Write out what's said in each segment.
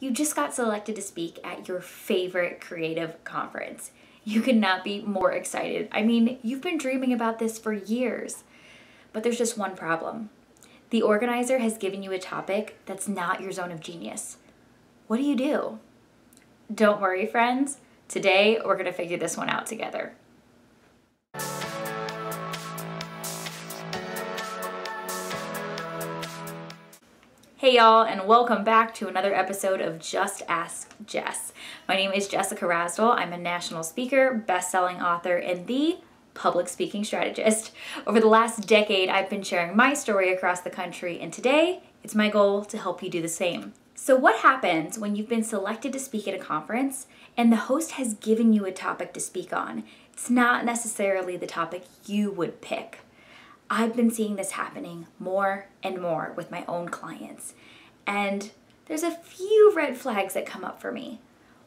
You just got selected to speak at your favorite creative conference. You could not be more excited. I mean, you've been dreaming about this for years. But there's just one problem. The organizer has given you a topic that's not your zone of genius. What do you do? Don't worry, friends. Today, we're to figure this one out together. Hey y'all, and welcome back to another episode of Just Ask Jess. My name is Jessica Rasdall. I'm a national speaker, best-selling author, and the public speaking strategist. Over the last decade, I've been sharing my story across the country, and today, it's my goal to help you do the same. So, what happens when you've been selected to speak at a conference and the host has given you a topic to speak on? It's not necessarily the topic you would pick. I've been seeing this happening more and more with my own clients. And there's a few red flags that come up for me.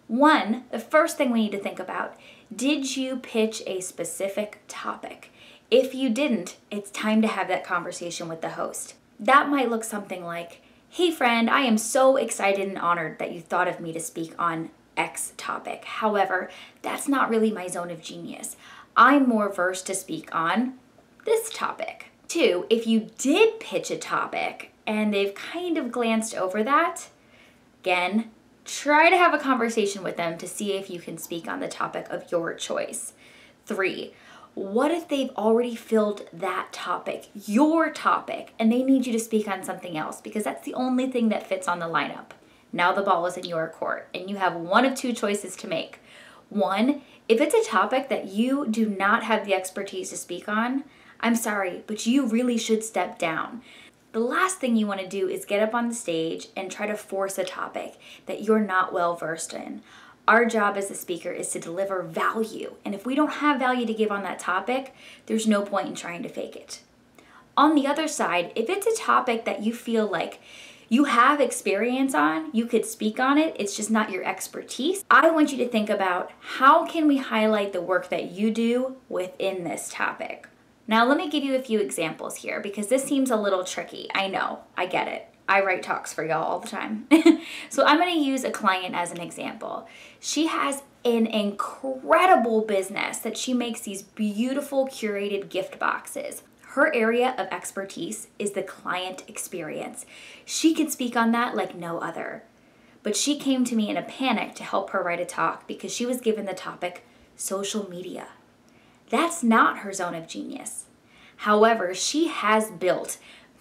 One, the first thing we need to think about did you pitch a specific topic? If you didn't, it's time to have that conversation with the host. That might look something like, Hey friend, I am so excited and honored that you thought of me to speak on X topic. However, that's not really my zone of genius. I'm more versed to speak on this topic. Two, if you did pitch a topic and they've kind of glanced over that, again, try to have a conversation with them to see if you can speak on the topic of your choice. Three, what if they've already filled that topic, your topic, and they need you to speak on something else because that's the only thing that fits on the lineup? Now the ball is in your court, and you have one of two choices to make. One, if it's a topic that you do not have the expertise to speak on, I'm sorry, but you really should step down. The last thing you want to do is get up on the stage and try to force a topic that you're not well versed in. Our job as a speaker is to deliver value, and if we don't have value to give on that topic, there's no point in trying to fake it. On the other side, if it's a topic that you feel like you have experience on, you could speak on it, it's just not your expertise. I want you to think about how can we highlight the work that you do within this topic. Now, let me give you a few examples here because this seems a little tricky. I know, I get it. I write talks for y'all all the time. so I'm going to use a client as an example. She has an incredible business that she makes these beautiful curated gift boxes. Her area of expertise is the client experience. She can speak on that like no other. But she came to me in a panic to help her write a talk because she was given the topic social media. That's not her zone of genius. However, she has built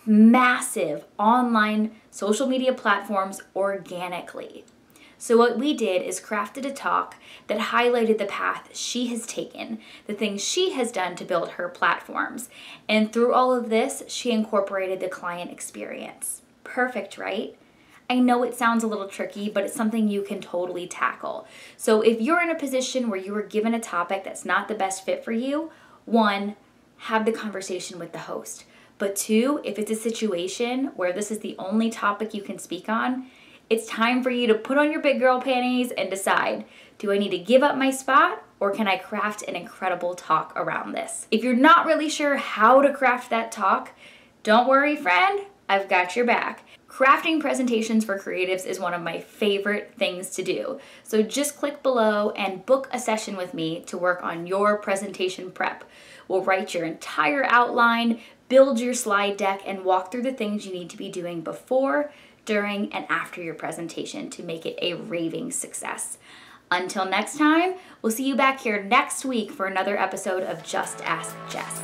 massive online social media platforms organically. So, what we did is crafted a talk that highlighted the path she has taken, the things she has done to build her platforms. And through all of this, she incorporated the client experience. Perfect, right? I know it sounds a little tricky, but it's something you can totally tackle. So if you're in a position where you were given a topic that's not the best fit for you, one, have the conversation with the host. But two, if it's a situation where this is the only topic you can speak on, it's time for you to put on your big girl panties and decide do I need to give up my spot or can I craft an incredible talk around this? If you're not really sure how to craft that talk, don't worry, friend, I've got your back. Crafting presentations for creatives is one of my favorite things to do. So just click below and book a session with me to work on your presentation prep. We'll write your entire outline, build your slide deck, and walk through the things you need to be doing before, during, and after your presentation to make it a raving success. Until next time, we'll see you back here next week for another episode of Just Ask Jess.